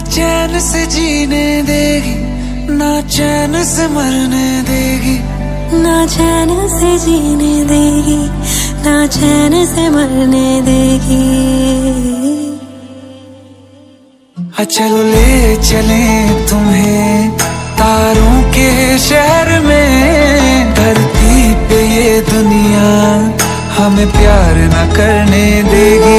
चैन से जीने देगी ना चैन से मरने देगी। ना चैन से जीने देगी ना चैन से मरने देगी। चलो ले चले तुम्हें तारों के शहर में धरती पे ये दुनिया हमें प्यार न करने देगी।